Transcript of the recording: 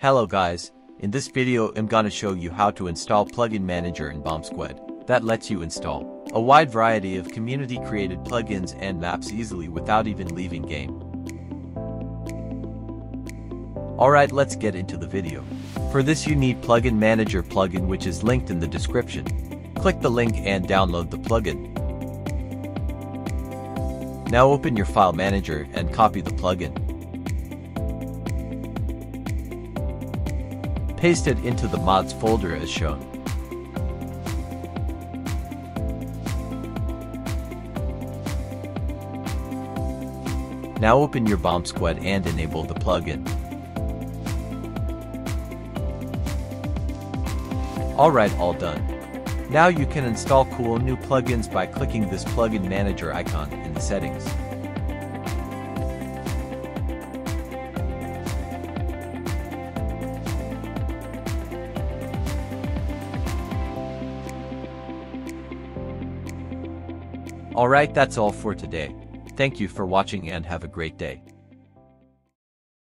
Hello guys, in this video I'm gonna show you how to install Plugin Manager in Bombsquad that lets you install a wide variety of community-created plugins and maps easily without even leaving game. Alright, let's get into the video. For this you need Plugin Manager plugin which is linked in the description. Click the link and download the plugin. Now open your file manager and copy the plugin. Paste it into the mods folder as shown. Now open your Bombsquad and enable the plugin. Alright all done. Now you can install cool new plugins by clicking this plugin manager icon in the settings. Alright that's all for today. Thank you for watching and have a great day.